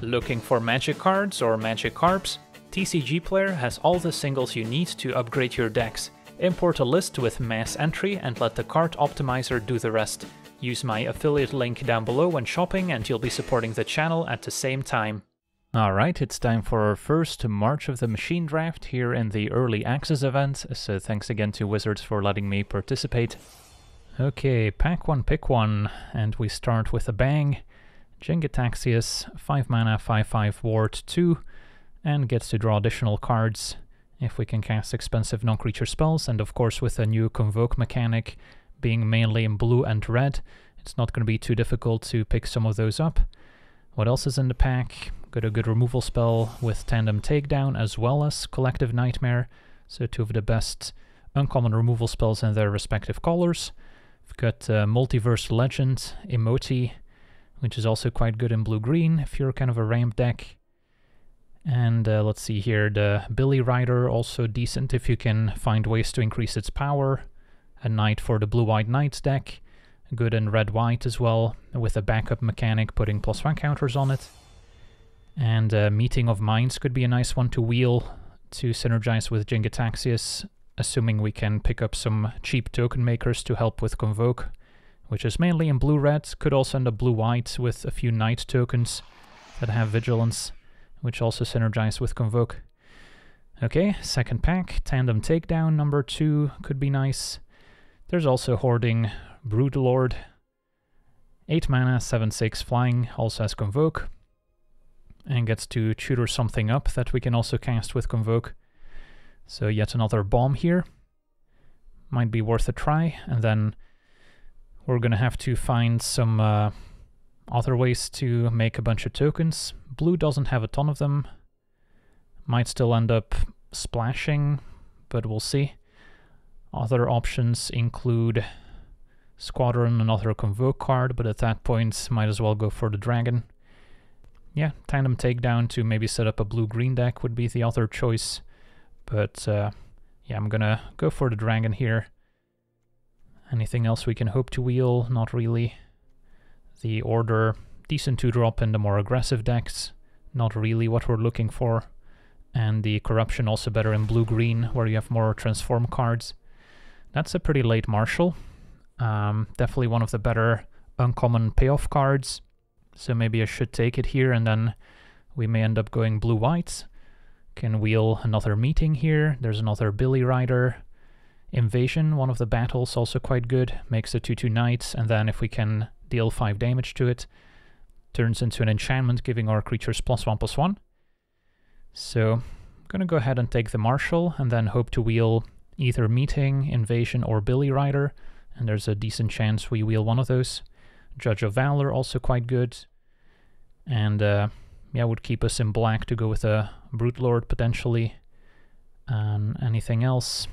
Looking for magic cards or magic carps? TCG Player has all the singles you need to upgrade your decks. Import a list with mass entry and let the card optimizer do the rest. Use my affiliate link down below when shopping and you'll be supporting the channel at the same time. Alright, it's time for our first March of the Machine draft here in the Early Access event, so thanks again to Wizards for letting me participate. Okay, pack one, pick one, and we start with a bang. Jin-Gitaxias, 5 mana, 5 5 ward 2, and gets to draw additional cards if we can cast expensive non-creature spells, and of course with a new Convoke mechanic being mainly in blue and red, it's not going to be too difficult to pick some of those up. What else is in the pack? Got a good removal spell with Tandem Takedown as well as Collective Nightmare, so two of the best uncommon removal spells in their respective colors. We've got uh, Multiverse Legend, Imoti, which is also quite good in blue-green if you're kind of a ramp deck. And uh, let's see here, the Billy Rider, also decent if you can find ways to increase its power. A Knight for the Blue-White Knights deck, good in red-white as well, with a backup mechanic putting plus one counters on it. And uh, Meeting of Minds could be a nice one to wheel to synergize with Jin-Gitaxias, assuming we can pick up some cheap token makers to help with Convoke which is mainly in blue-red, could also end up blue-white with a few knight tokens that have vigilance, which also synergize with Convoke. Okay, second pack, Tandem Takedown number 2 could be nice. There's also Hoarding Broodlord. 8 mana, 7-6 flying, also has Convoke. And gets to tutor something up that we can also cast with Convoke. So yet another bomb here. Might be worth a try, and then we're gonna have to find some uh, other ways to make a bunch of tokens. Blue doesn't have a ton of them. Might still end up splashing, but we'll see. Other options include Squadron, another Convoke card, but at that point might as well go for the Dragon. Yeah, Tandem Takedown to maybe set up a blue-green deck would be the other choice. But uh, yeah, I'm gonna go for the Dragon here. Anything else we can hope to wheel? Not really. The order, decent to drop in the more aggressive decks. Not really what we're looking for. And the corruption also better in blue-green, where you have more transform cards. That's a pretty late Marshal. Um, definitely one of the better uncommon payoff cards. So maybe I should take it here and then we may end up going blue-white. Can wheel another meeting here. There's another Billy Rider. Invasion, one of the battles, also quite good. Makes a 2-2 knight, and then if we can deal 5 damage to it, turns into an enchantment, giving our creatures plus 1 plus 1. So, I'm gonna go ahead and take the Marshal, and then hope to wheel either Meeting, Invasion, or Billy Rider, and there's a decent chance we wheel one of those. Judge of Valor, also quite good. And, uh, yeah, would keep us in black to go with a Broodlord potentially. And anything else?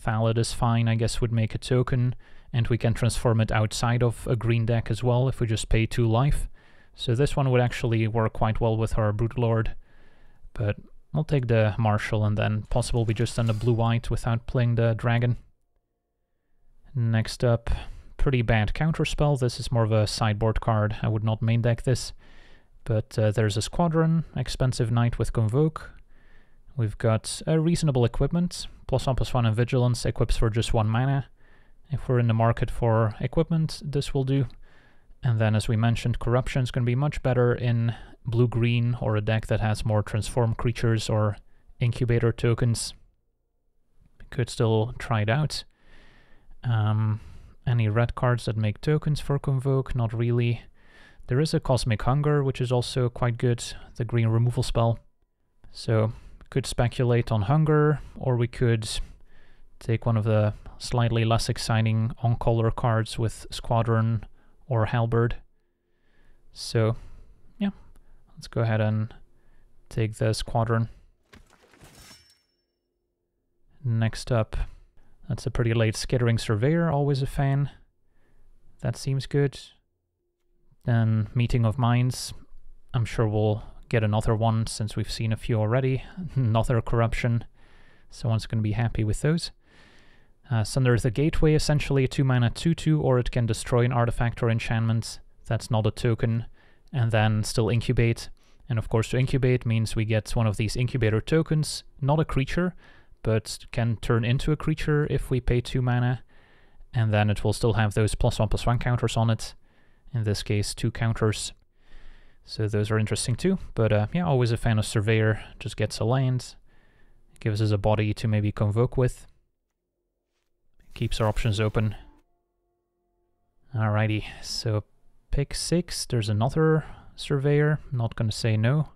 Valid is fine, I guess would make a token, and we can transform it outside of a green deck as well if we just pay 2 life. So this one would actually work quite well with our Broodlord, but I'll take the Marshal and then possible we just send a blue-white without playing the Dragon. Next up, pretty bad counterspell. This is more of a sideboard card. I would not main deck this. But uh, there's a Squadron, expensive Knight with Convoke. We've got a reasonable equipment, plus 1 plus 1 and Vigilance equips for just 1 mana. If we're in the market for equipment, this will do. And then, as we mentioned, Corruption is going to be much better in blue-green or a deck that has more transform creatures or incubator tokens. Could still try it out. Um, any red cards that make tokens for Convoke? Not really. There is a Cosmic Hunger, which is also quite good, the green removal spell. So could speculate on Hunger, or we could take one of the slightly less exciting on-color cards with Squadron or Halberd. So, yeah, let's go ahead and take the Squadron. Next up, that's a pretty late Skittering Surveyor, always a fan. That seems good. Then Meeting of Minds, I'm sure we'll get another one since we've seen a few already. another corruption. Someone's going to be happy with those. Uh, Sunder a Gateway, essentially a 2 mana 2 2, or it can destroy an artifact or enchantment that's not a token, and then still incubate. And of course, to incubate means we get one of these incubator tokens, not a creature, but can turn into a creature if we pay 2 mana. And then it will still have those plus 1 plus 1 counters on it. In this case, 2 counters. So those are interesting too. But uh, yeah, always a fan of Surveyor. Just gets a land. Gives us a body to maybe convoke with. Keeps our options open. Alrighty, so pick 6. There's another Surveyor, not gonna say no.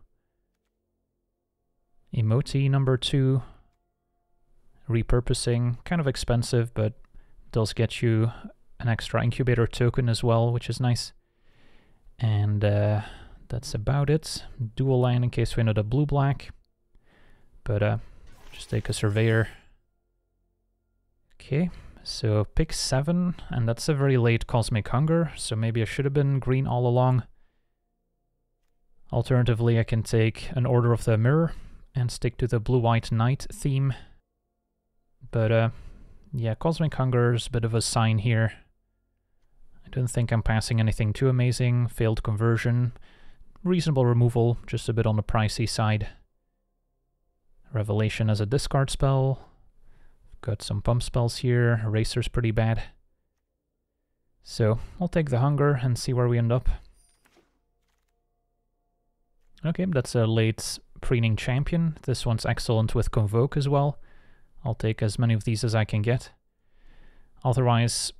Imoti number two. Repurposing, kind of expensive, but does get you an extra incubator token as well, which is nice. And uh, that's about it. Dual line in case we end up blue-black. But uh, just take a Surveyor. Okay, so pick 7, and that's a very late Cosmic Hunger, so maybe I should have been green all along. Alternatively, I can take an Order of the Mirror and stick to the Blue-White Knight theme. But, uh, yeah, Cosmic Hunger is a bit of a sign here. I don't think I'm passing anything too amazing. Failed conversion. Reasonable removal, just a bit on the pricey side. Revelation as a discard spell. Got some pump spells here. Eraser's pretty bad. So, I'll take the Hunger and see where we end up. Okay, that's a late preening champion. This one's excellent with Convoke as well. I'll take as many of these as I can get. Otherwise,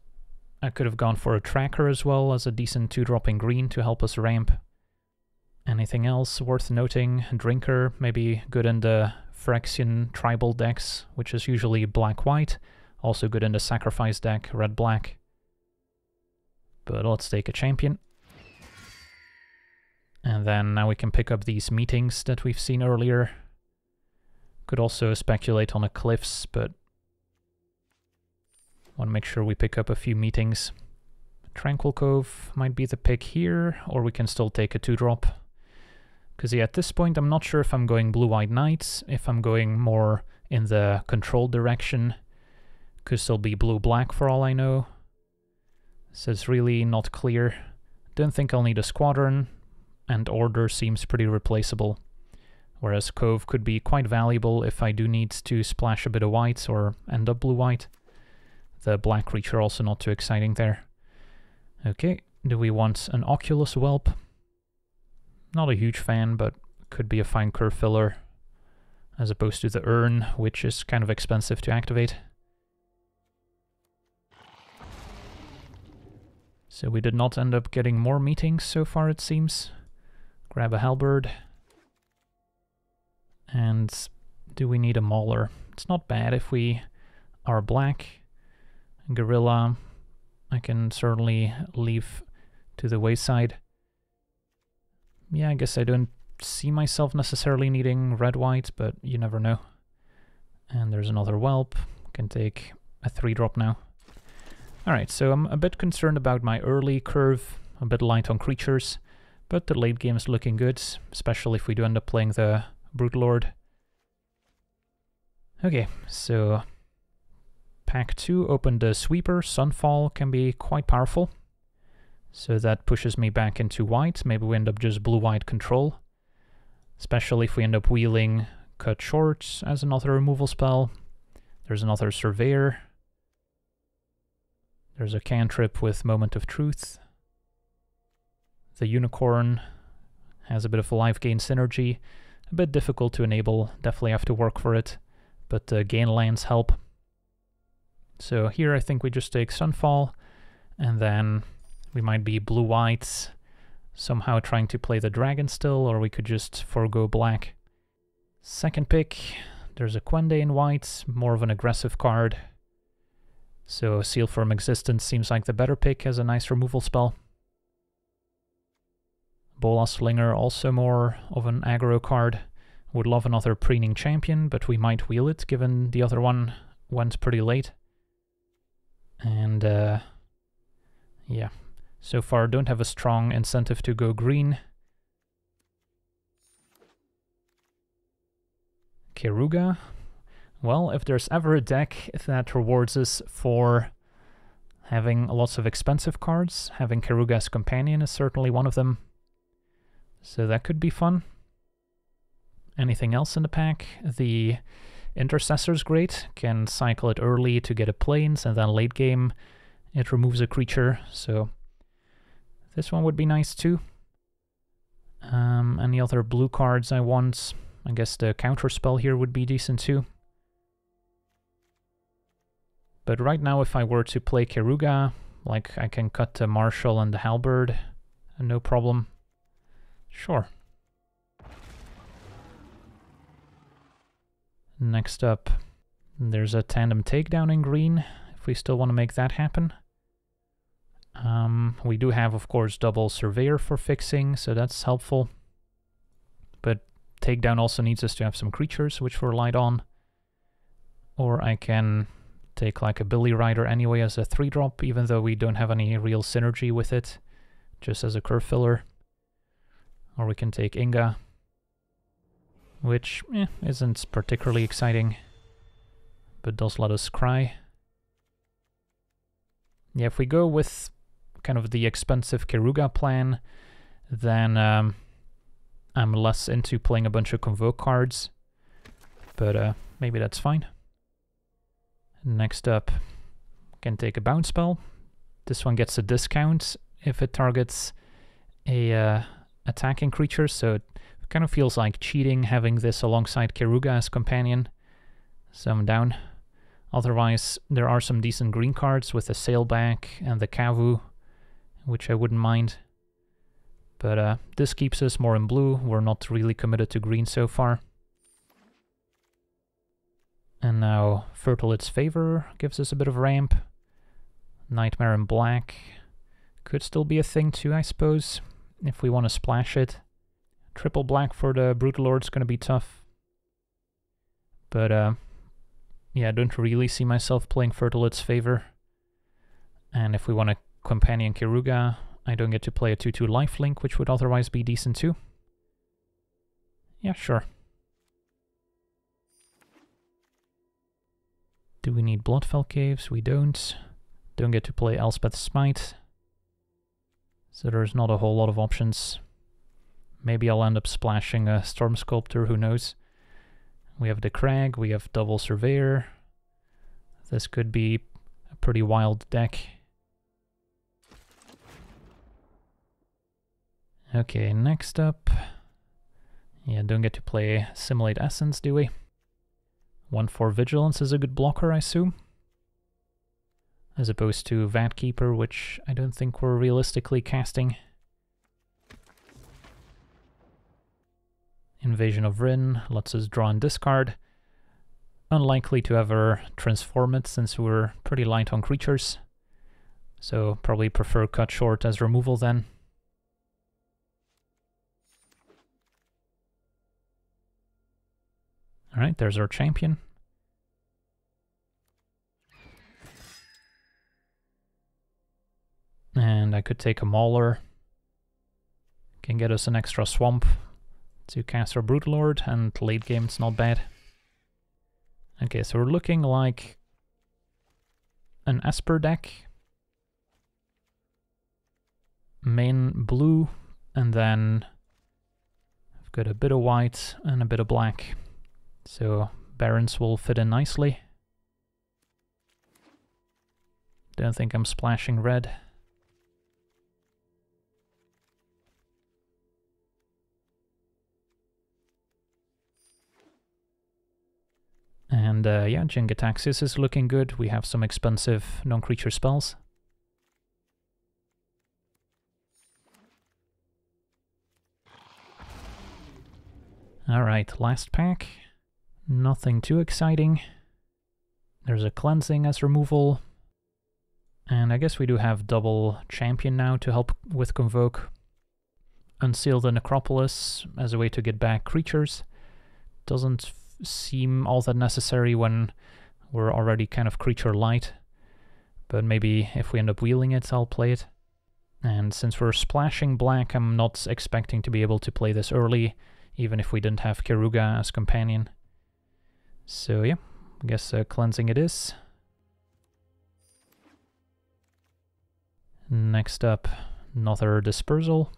I could have gone for a tracker as well as a decent 2-dropping green to help us ramp. Anything else worth noting? Drinker, maybe good in the Phyrexian tribal decks, which is usually black-white. Also good in the sacrifice deck, red-black. But let's take a champion. And then now we can pick up these meetings that we've seen earlier. Could also speculate on Eclipse, but want to make sure we pick up a few meetings. Tranquil Cove might be the pick here, or we can still take a 2-drop. Because yeah, at this point I'm not sure if I'm going Blue-White Knights, if I'm going more in the control direction. because still be Blue-Black for all I know. So it's really not clear. Don't think I'll need a Squadron, and Order seems pretty replaceable. Whereas Cove could be quite valuable if I do need to splash a bit of white or end up blue-white. The black creature also not too exciting there. Okay, do we want an Oculus Whelp? Not a huge fan, but could be a fine curve filler. As opposed to the Urn, which is kind of expensive to activate. So we did not end up getting more meetings so far, it seems. Grab a halberd. And do we need a mauler? It's not bad if we are black. Gorilla, I can certainly leave to the wayside. Yeah, I guess I don't see myself necessarily needing red-white, but you never know. And there's another whelp. Can take a 3-drop now. Alright, so I'm a bit concerned about my early curve, a bit light on creatures. But the late game is looking good, especially if we do end up playing the Broodlord. Okay, so pack 2 open the Sweeper. Sunfall can be quite powerful. So that pushes me back into white. Maybe we end up just blue-white control. Especially if we end up wheeling Cut Short as another removal spell. There's another Surveyor. There's a cantrip with Moment of Truth. The unicorn has a bit of a life gain synergy. A bit difficult to enable, definitely have to work for it, but uh, gain lands help. So here I think we just take Sunfall, and then we might be blue-white, somehow trying to play the dragon still, or we could just forego black. Second pick, there's a Kwende in white, more of an aggressive card. So Seal from Existence seems like the better pick as a nice removal spell. Bola Slinger, also more of an aggro card. Would love another preening champion, but we might wheel it, given the other one went pretty late. And, uh, yeah. So far, don't have a strong incentive to go green. Keruga. Well, if there's ever a deck that rewards us for having lots of expensive cards, having Keruga's Companion is certainly one of them. So that could be fun. Anything else in the pack? The Intercessor's great, can cycle it early to get a plains, and then late game it removes a creature, so this one would be nice too. Um, any other blue cards I want? I guess the counter spell here would be decent too. But right now, if I were to play Keruga, like I can cut the Marshal and the Halberd, no problem. Sure. Next up, there's a tandem takedown in green, if we still want to make that happen. Um, we do have, of course, double Surveyor for fixing, so that's helpful. But takedown also needs us to have some creatures, which we're light on. Or I can take like a Billy Rider anyway as a 3-drop, even though we don't have any real synergy with it, just as a curve filler. Or we can take Inga, which eh, isn't particularly exciting, but does let us cry. Yeah, if we go with kind of the expensive Keruga plan, then um, I'm less into playing a bunch of Convoke cards, but uh, maybe that's fine. Next up, can take a bounce spell. This one gets a discount if it targets a uh, attacking creature, so it kind of feels like cheating having this alongside Keruga as companion. So I'm down. Otherwise, there are some decent green cards with the Sailback and the Kavu, which I wouldn't mind. But uh, this keeps us more in blue. We're not really committed to green so far. And now Fertilid's Favor gives us a bit of ramp. Nightmare in black could still be a thing too, I suppose, if we want to splash it. Triple black for the Broodlord's going to be tough. But uh, yeah, I don't really see myself playing Fertilid's Favor. And if we want to Companion Keruga, I don't get to play a 2-2 lifelink, which would otherwise be decent too. Yeah, sure. Do we need Bloodfell Caves? We don't. Don't get to play Elspeth's Smite. So there's not a whole lot of options. Maybe I'll end up splashing a Storm Sculptor, who knows. We have the Crag, we have Double Surveyor. This could be a pretty wild deck. Okay, next up... Yeah, don't get to play Simulate Essence, do we? 1-4 Vigilance is a good blocker, I assume? As opposed to Vat Keeper, which I don't think we're realistically casting. Invasion of Vryn lets us draw and discard. Unlikely to ever transform it since we're pretty light on creatures. So probably prefer cut short as removal then. Alright, there's our champion. And I could take a Mauler. Can get us an extra swamp to cast our Broodlord, and late game it's not bad. Okay, so we're looking like an Esper deck. Main blue, and then I've got a bit of white and a bit of black. So Barrens will fit in nicely. Don't think I'm splashing red. And uh, yeah, Jin-Gitaxias is looking good. We have some expensive non-creature spells. Alright, last pack. Nothing too exciting. There's a cleansing as removal. And I guess we do have double champion now to help with Convoke. Unseal the Necropolis as a way to get back creatures. Doesn't seem all that necessary when we're already kind of creature light. But maybe if we end up wheeling it, I'll play it. And since we're splashing black, I'm not expecting to be able to play this early, even if we didn't have Keruga as companion. So yeah, I guess uh, cleansing it is. Next up, another dispersal.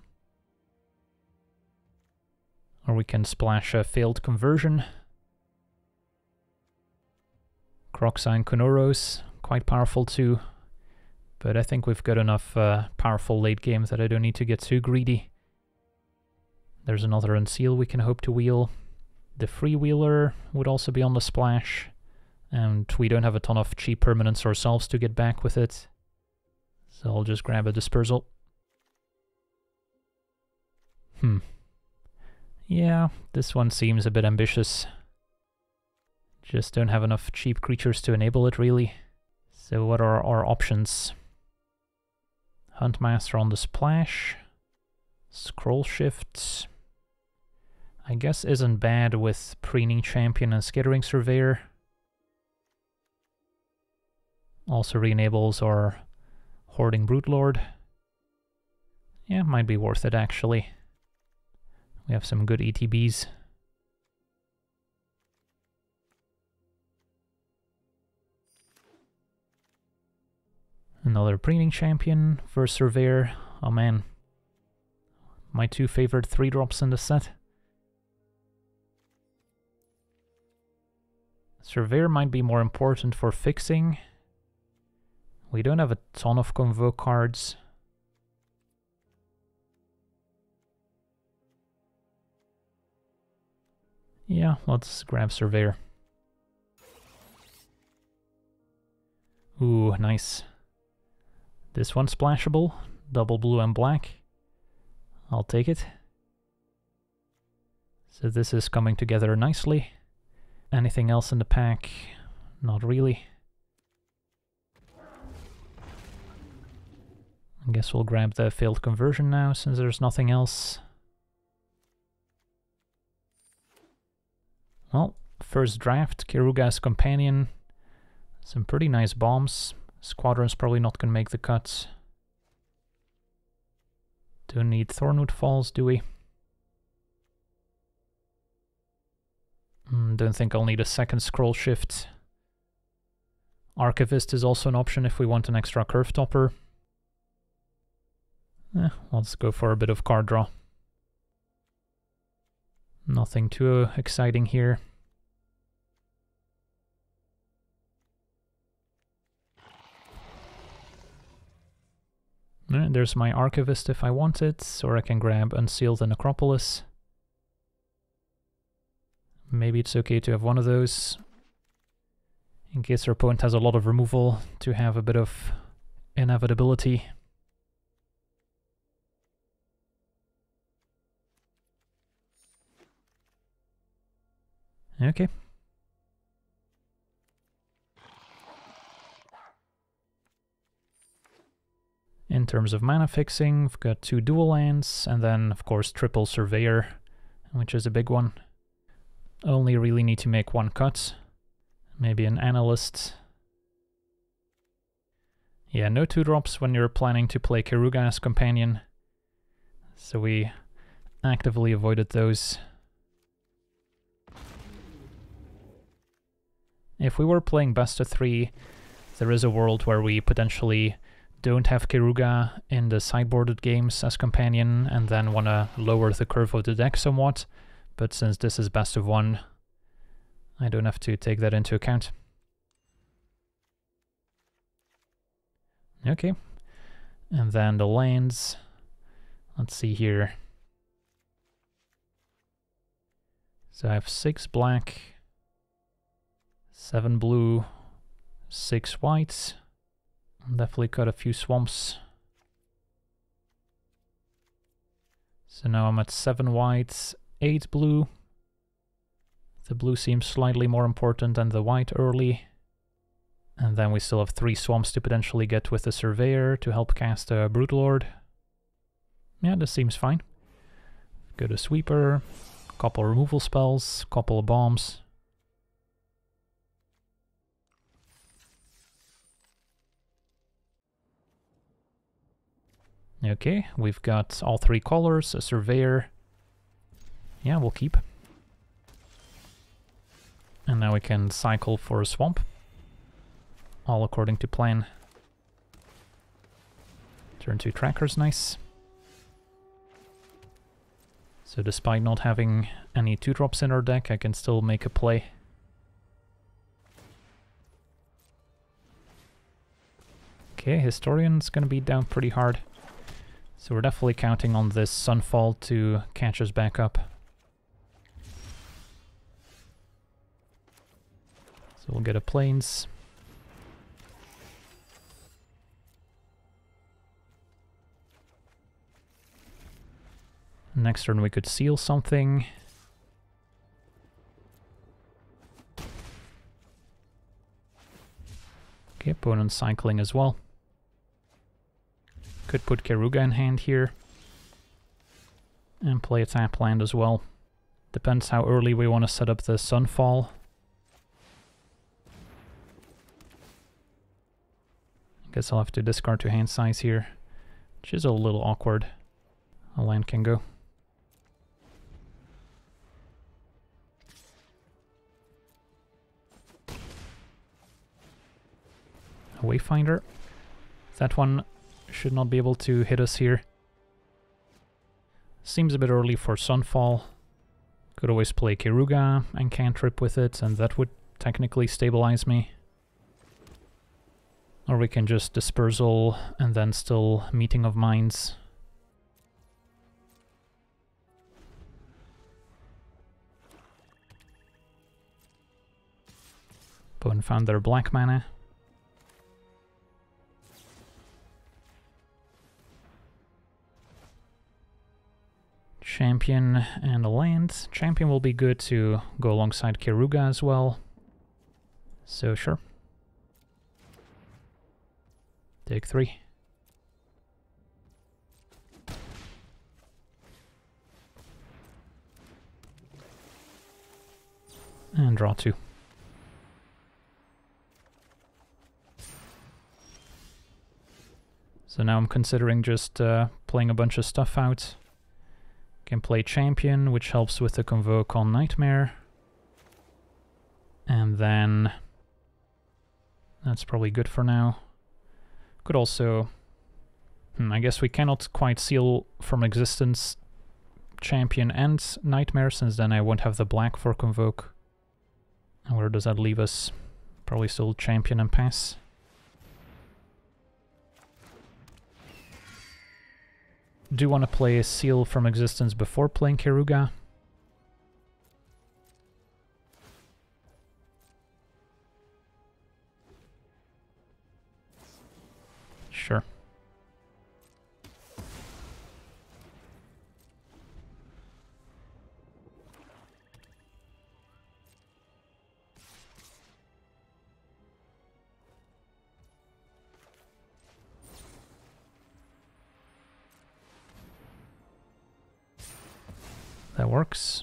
Or we can splash a failed conversion. Kroxa and quite powerful too. But I think we've got enough uh, powerful late games that I don't need to get too greedy. There's another Unseal we can hope to wheel. The Freewheeler would also be on the splash. And we don't have a ton of cheap permanents ourselves to get back with it. So I'll just grab a Dispersal. Hmm. Yeah, this one seems a bit ambitious. Just don't have enough cheap creatures to enable it, really. So what are our options? Huntmaster on the splash. Scroll Shift. I guess isn't bad with Preening Champion and Skittering Surveyor. Also re-enables our Hoarding Broodlord. Yeah, might be worth it actually. We have some good ETBs. Another Preening Champion for Surveyor. Oh man. My two favorite 3-drops in the set. Surveyor might be more important for fixing. We don't have a ton of Convoke cards. Yeah, let's grab Surveyor. Ooh, nice. This one's splashable, double blue and black. I'll take it. So this is coming together nicely. Anything else in the pack? Not really. I guess we'll grab the failed conversion now, since there's nothing else. Well, first draft, Keruga's Companion. Some pretty nice bombs. Squadron's probably not gonna make the cuts. Don't need Thornwood Falls, do we? Mm, don't think I'll need a second scroll shift. Archivist is also an option if we want an extra curve topper. Eh, let's go for a bit of card draw. Nothing too exciting here. There's my Archivist if I want it, or I can grab Unseal the Necropolis. Maybe it's okay to have one of those. In case our opponent has a lot of removal, to have a bit of inevitability. Okay. In terms of mana fixing, we've got two dual lands, and then, of course, triple Surveyor, which is a big one. Only really need to make one cut. Maybe an Analyst. Yeah, no two drops when you're planning to play Keruga as companion. So we actively avoided those. If we were playing best of three, there is a world where we potentially don't have Keruga in the sideboarded games as companion and then want to lower the curve of the deck somewhat, but since this is best of one, I don't have to take that into account. Okay, and then the lands, let's see here. So I have six black, seven blue, six whites. Definitely got a few swamps. So now I'm at seven whites, eight blue. The blue seems slightly more important than the white early. And then we still have three swamps to potentially get with the Surveyor to help cast a Broodlord. Yeah, this seems fine. Go to Sweeper, couple removal spells, couple of bombs. Okay, we've got all three colors, a Surveyor. Yeah, we'll keep. And now we can cycle for a swamp. All according to plan. Turn two trackers, nice. So despite not having any 2-drops in our deck, I can still make a play. Okay, Historian's gonna be down pretty hard. So we're definitely counting on this Sunfall to catch us back up. So we'll get a plains. Next turn we could seal something. Okay, opponent cycling as well. Could put Keruga in hand here. And play a tap land as well. Depends how early we want to set up the Sunfall. Guess I'll have to discard to hand size here, which is a little awkward. A land can go. A Wayfinder. That one should not be able to hit us here. Seems a bit early for Sunfall. Could always play Keruga and cantrip with it, and that would technically stabilize me. Or we can just Dispersal and then still Meeting of Minds. Opponent found their black mana. Champion and a land. Champion will be good to go alongside Keruga as well. So sure. Take three. And draw two. So now I'm considering just uh, playing a bunch of stuff out. Can play Champion, which helps with the Convoke on Nightmare. And then... That's probably good for now. Could also... Hmm, I guess we cannot quite seal from existence Champion and Nightmare, since then I won't have the black for Convoke. And where does that leave us? Probably still Champion and pass. Do want to play a Seal from existence before playing Keruga? Sure. That works.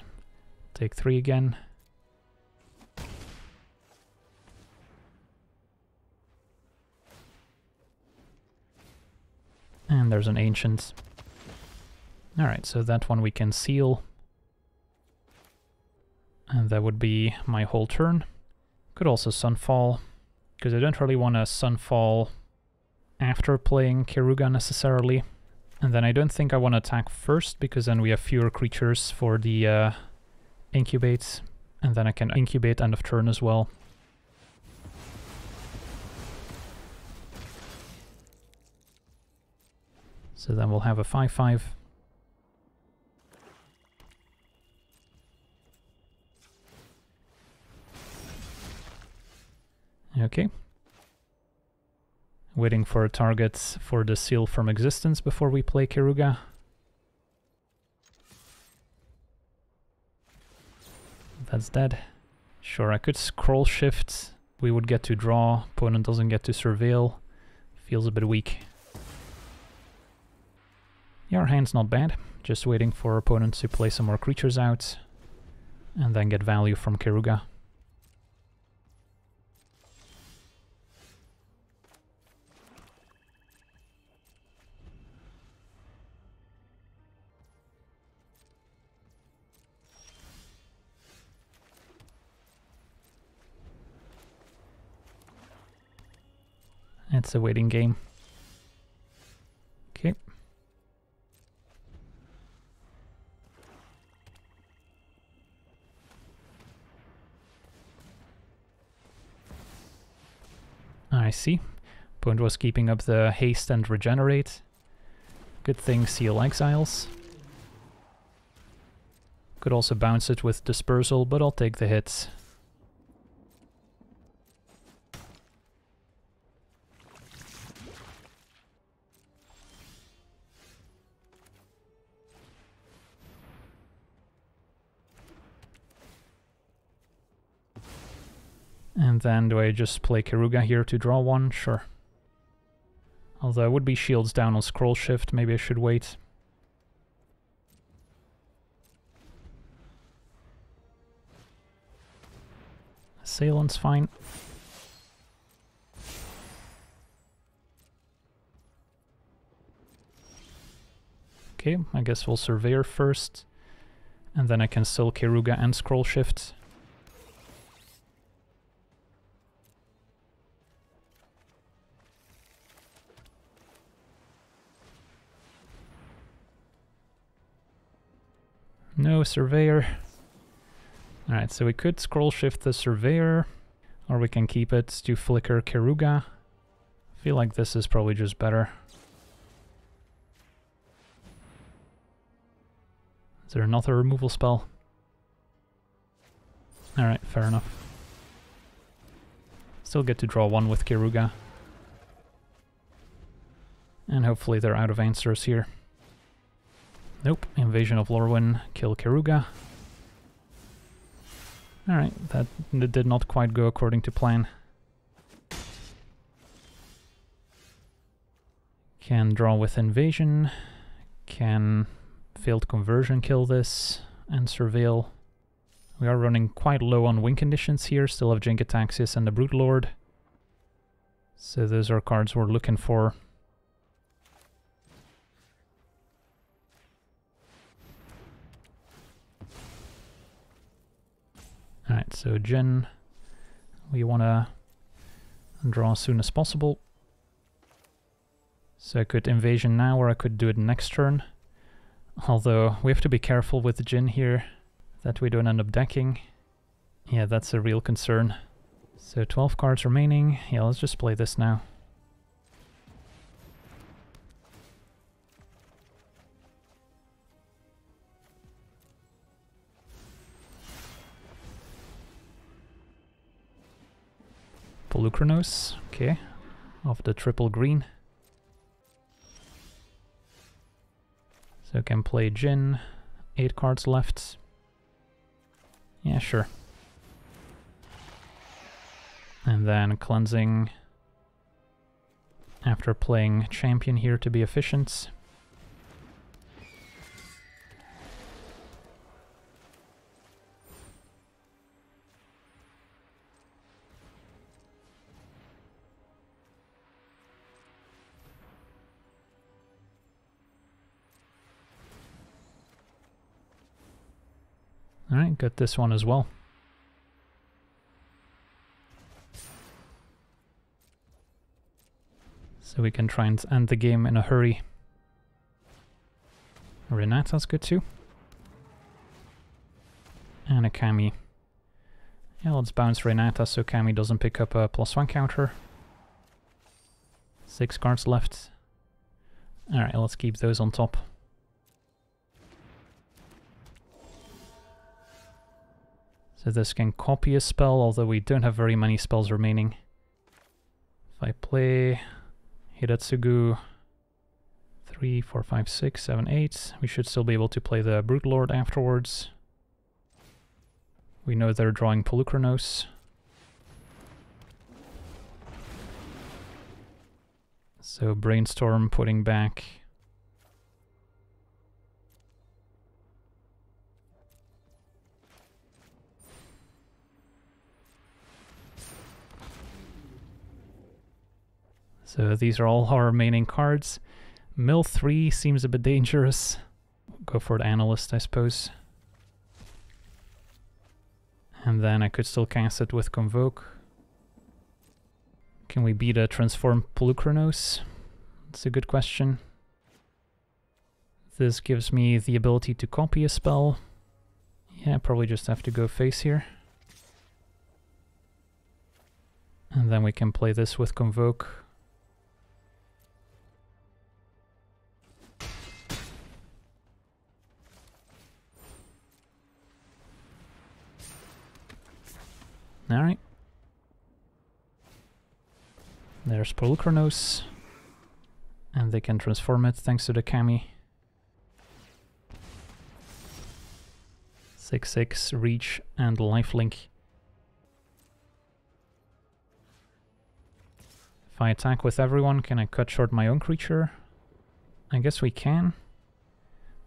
Take three again. There's an Ancient. Alright, so that one we can seal. And that would be my whole turn. Could also Sunfall, because I don't really want a Sunfall after playing Keruga necessarily. And then I don't think I want to attack first, because then we have fewer creatures for the uh, incubate. And then I can incubate end of turn as well. So then we'll have a 5-5. Okay. Waiting for a target for the seal from existence before we play Keruga. That's dead. Sure, I could scroll shift. We would get to draw. Opponent doesn't get to surveil. Feels a bit weak. Yeah, our hand's not bad. Just waiting for opponent to play some more creatures out. And then get value from Keruga. It's a waiting game. See. Opponent was keeping up the haste and regenerate. Good thing Seal Exiles. Could also bounce it with Dispersal, but I'll take the hits. And then do I just play Keruga here to draw one? Sure. Although I would be shields down on scroll shift, maybe I should wait. Assailant's fine. Okay, I guess we'll Surveyor first. And then I can still Keruga and Scroll Shift. No Surveyor. Alright, so we could scroll shift the Surveyor, or we can keep it to flicker Keruga. I feel like this is probably just better. Is there another removal spell? Alright, fair enough. Still get to draw one with Keruga. And hopefully they're out of answers here. Nope, Invasion of Lorwyn, kill Keruga. Alright, that did not quite go according to plan. Can draw with Invasion, can failed conversion kill this, and Surveil. We are running quite low on win conditions here, still have Jin-Gitaxias and the Brood Lord. So those are cards we're looking for. Alright, so Jin, we want to draw as soon as possible. So I could invasion now or I could do it next turn. Although we have to be careful with Jin here that we don't end up decking. Yeah, that's a real concern. So 12 cards remaining. Yeah, let's just play this now. Polukranos, okay, of the triple green. So can play Jin, eight cards left. Yeah, sure. And then cleansing after playing champion here to be efficient. Alright, got this one as well. So we can try and end the game in a hurry. Renata's good too. And a Kami. Yeah, let's bounce Renata so Kami doesn't pick up a plus one counter. Six cards left. Alright, let's keep those on top. So this can copy a spell, although we don't have very many spells remaining. If I play Hiraetsugu 3, 4, 5, 6, 7, 8, we should still be able to play the Brood Lord afterwards. We know they're drawing Polukranos. So Brainstorm putting back So these are all our remaining cards. Mill 3 seems a bit dangerous. Go for the Analyst, I suppose. And then I could still cast it with Convoke. Can we beat a Transform Polukranos? That's a good question. This gives me the ability to copy a spell. Yeah, probably just have to go face here. And then we can play this with Convoke. Alright. There's Polukranos. And they can transform it thanks to the Kami. 6-6, reach and lifelink. If I attack with everyone, can I cut short my own creature? I guess we can.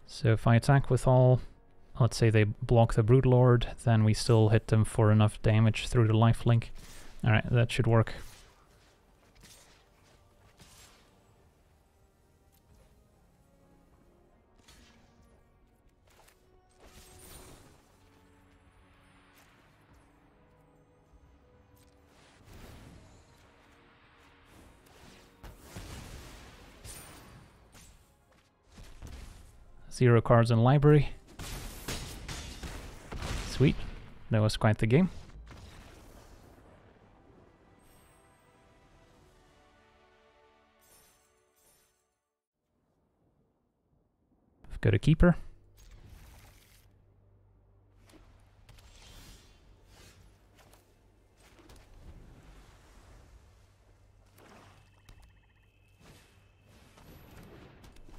So if I attack with all, let's say they block the Broodlord, then we still hit them for enough damage through the lifelink. Alright, that should work. Zero cards in library. Sweet. That was quite the game. I've got a keeper.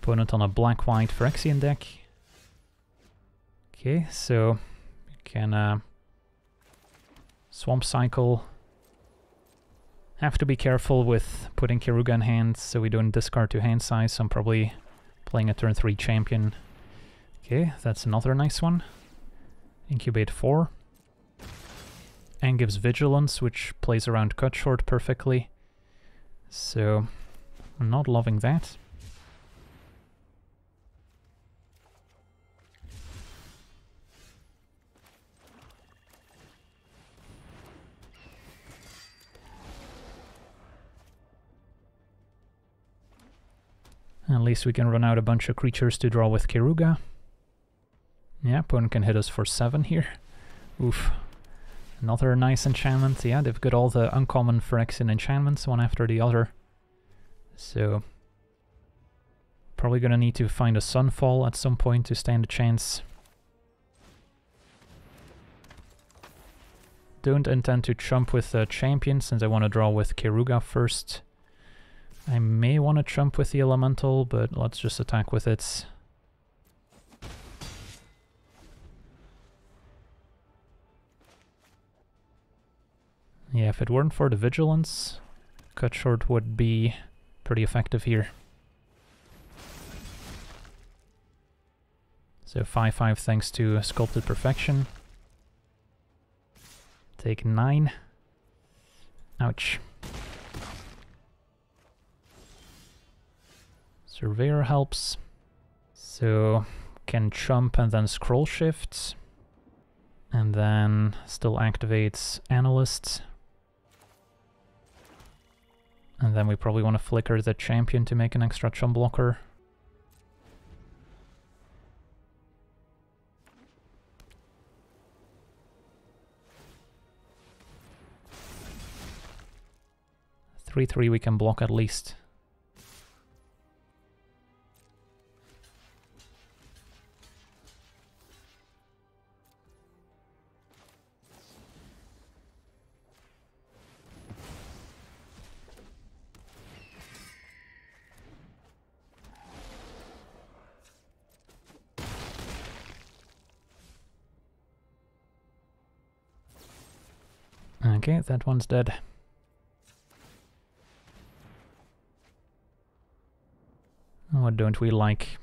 Opponent on a black-white Phyrexian deck. Okay, so can uh, Swamp Cycle. Have to be careful with putting Keruga in hand so we don't discard to hand size. So I'm probably playing a turn 3 champion. Okay, that's another nice one. Incubate 4. And gives Vigilance, which plays around Cut Short perfectly. So, I'm not loving that. At least we can run out a bunch of creatures to draw with Keruga. Yeah, opponent can hit us for 7 here. Oof. Another nice enchantment. Yeah, they've got all the uncommon Phyrexian enchantments, one after the other. So... Probably gonna need to find a Sunfall at some point to stand a chance. Don't intend to chump with the champion, since I want to draw with Keruga first. I may want to trump with the elemental, but let's just attack with it. Yeah, if it weren't for the vigilance, cut short would be pretty effective here. So 5-5 thanks to Sculpted Perfection. Take 9. Ouch. Surveyor helps. So can jump and then scroll shift. And then still activates Analyst. And then we probably want to flicker the champion to make an extra chum blocker. Three three we can block at least. Okay, that one's dead. What don't we like?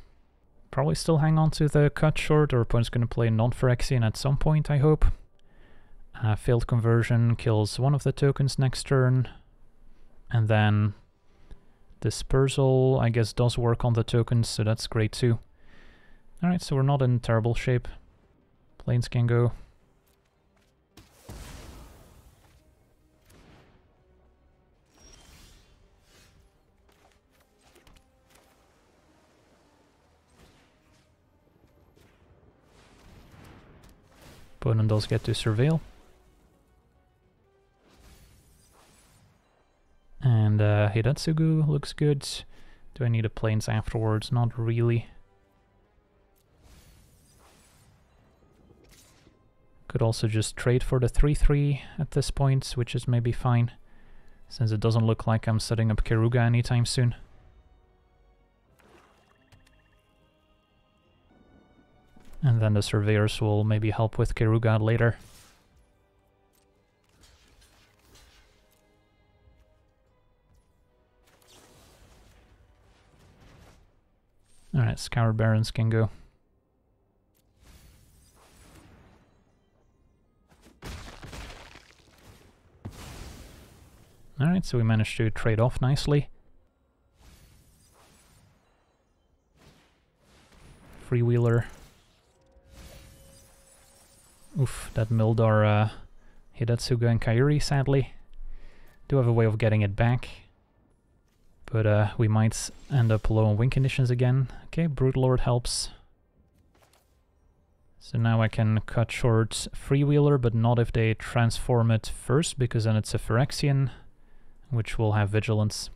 Probably still hang on to the cut short, or opponent's gonna play non-Phyrexian at some point, I hope. Uh, failed conversion kills one of the tokens next turn. And then Dispersal, I guess, does work on the tokens, so that's great too. Alright, so we're not in terrible shape. Planes can go. Opponent does get to surveil. Uh, Hidetsugu looks good. Do I need a planes afterwards? Not really. Could also just trade for the 3-3 at this point, which is maybe fine, since it doesn't look like I'm setting up Keruga anytime soon. And then the surveyors will maybe help with Keruga later. Alright, Scoured Barrens can go. Alright, so we managed to trade off nicely. Freewheeler. Oof, that milled our uh, Hidetsugu and Kairi, sadly. Do have a way of getting it back. But uh, we might end up low on win conditions again. Okay, Broodlord helps. So now I can cut short Freewheeler, but not if they transform it first, because then it's a Phyrexian which will have vigilance.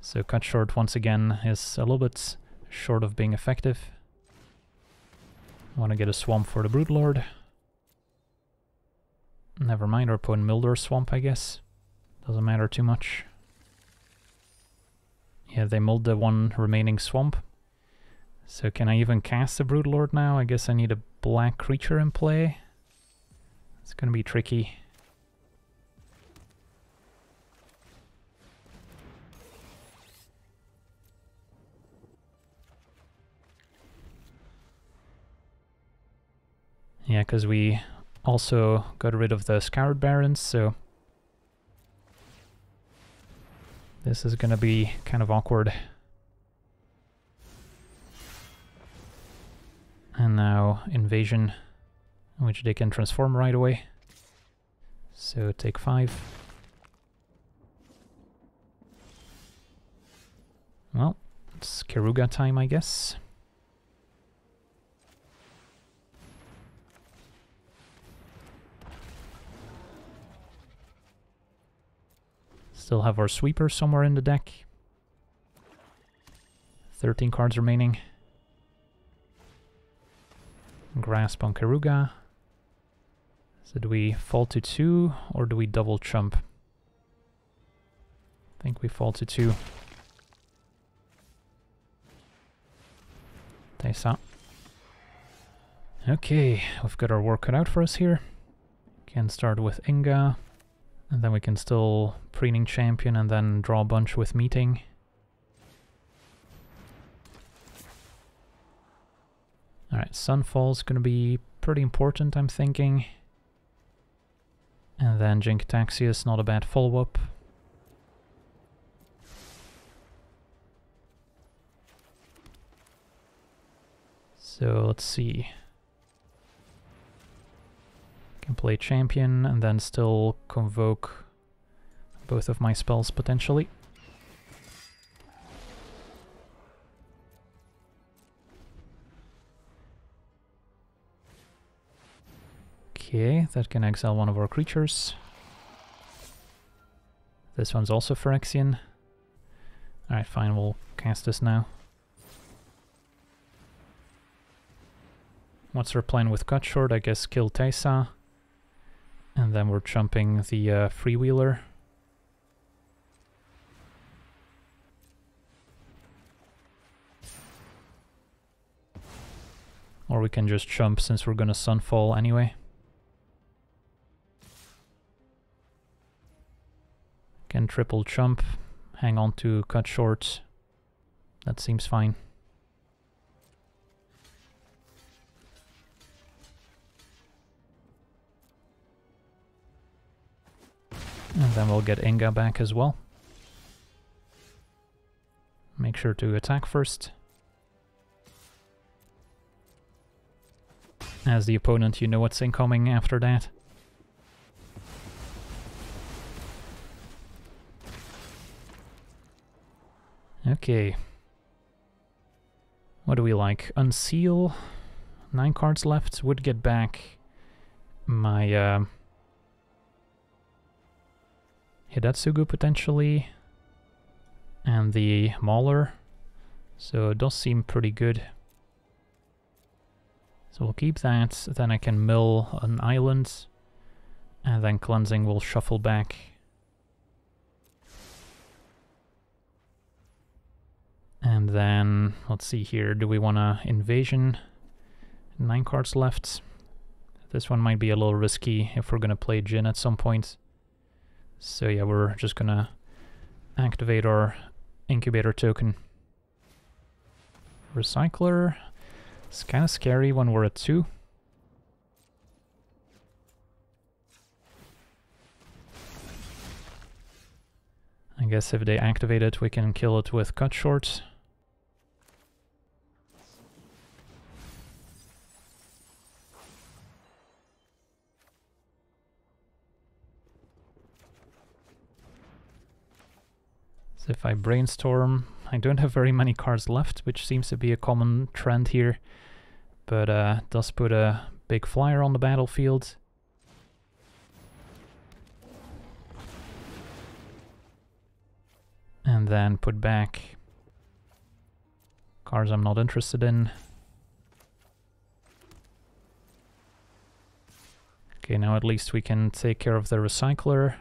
So cut short once again is a little bit short of being effective. Want to get a swamp for the Broodlord. Never mind, our opponent Mildor swamp, I guess. Doesn't matter too much. Yeah, they milled the one remaining swamp. So can I even cast the Broodlord now? I guess I need a black creature in play. It's gonna be tricky. Yeah, because we also got rid of the Scoured Barrens, so... This is gonna be kind of awkward. And now Invasion, which they can transform right away. So take five. Well, it's Keruga time, I guess. Still have our sweeper somewhere in the deck. 13 cards remaining. Grasp on Keruga. So do we fall to 2 or do we double chump? I think we fall to 2. Teysa. Okay, we've got our work cut out for us here. Can start with Inga. And then we can still preening champion and then draw a bunch with meeting. Alright, Sunfall's gonna be pretty important, I'm thinking. And then Jin-Gitaxias, not a bad follow-up. So let's see. Can play champion and then still convoke both of my spells potentially. Okay, that can exile one of our creatures. This one's also Phyrexian. Alright, fine, we'll cast this now. What's our plan with Cut Short? I guess kill Teysa. And then we're jumping the uh, freewheeler. Or we can just jump since we're gonna sunfall anyway. Can triple jump, hang on to cut short. That seems fine. Get Inga back as well. Make sure to attack first. As the opponent, you know what's incoming after that. Okay. What do we like? Unseal. Nine cards left. Would get back my... Uh, Hidetsugu potentially. and the Mauler. So it does seem pretty good. So we'll keep that, then I can mill an island, and then cleansing will shuffle back. And then, let's see here, do we want to invasion? Nine cards left. This one might be a little risky if we're going to play Jin at some point. So yeah, we're just to activate our incubator token. Recycler. It's kind of scary when we're at 2. I guess if they activate it, we can kill it with cut shorts. So if I brainstorm, I don't have very many cards left, which seems to be a common trend here. But uh, does put a big flyer on the battlefield. And then put back cards I'm not interested in. Okay, now at least we can take care of the recycler.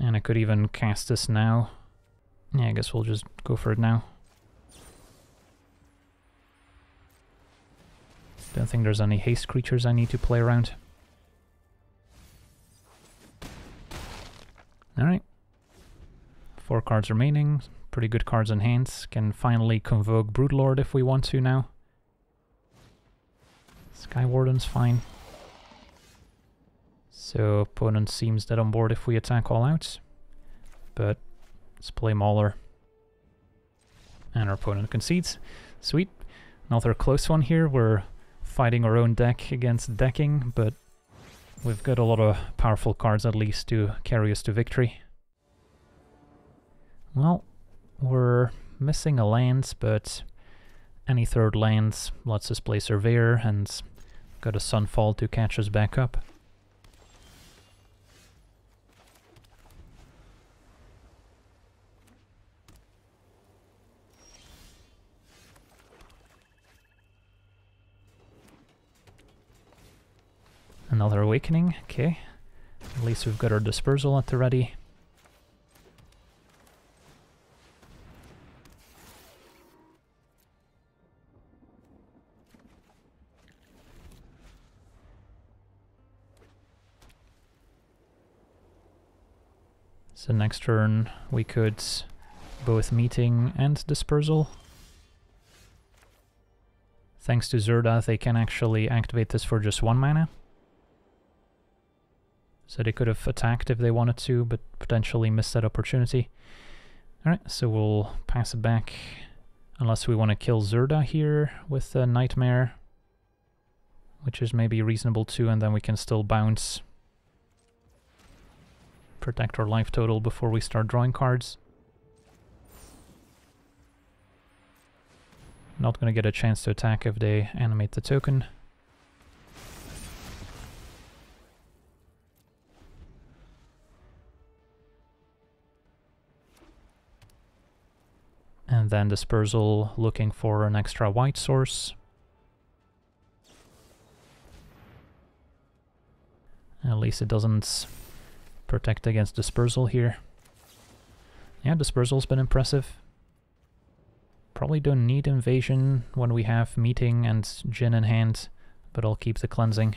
And I could even cast this now. Yeah, I guess we'll just go for it now. Don't think there's any haste creatures I need to play around. Alright. Four cards remaining. Pretty good cards in hand. Can finally convoke Broodlord if we want to now. Skywarden's fine. So opponent seems dead on board if we attack all out. But let's play Mauler. And our opponent concedes. Sweet. Another close one here. We're fighting our own deck against decking, but we've got a lot of powerful cards at least to carry us to victory. Well, we're missing a land, but any third lands lets us play Surveyor and got a Sunfall to catch us back up. Another Awakening, okay. At least we've got our Dispersal at the ready. So next turn we could both Meeting and Dispersal. Thanks to Zirda, they can actually activate this for just one mana. So they could have attacked if they wanted to, but potentially missed that opportunity. Alright, so we'll pass it back. Unless we want to kill Zirda here with a Nightmare. Which is maybe reasonable too, and then we can still bounce. Protect our life total before we start drawing cards. Not gonna get a chance to attack if they animate the token. Then dispersal looking for an extra white source. At least it doesn't protect against dispersal here. Yeah, dispersal's been impressive. Probably don't need invasion when we have meeting and Jin in hand, but I'll keep the cleansing.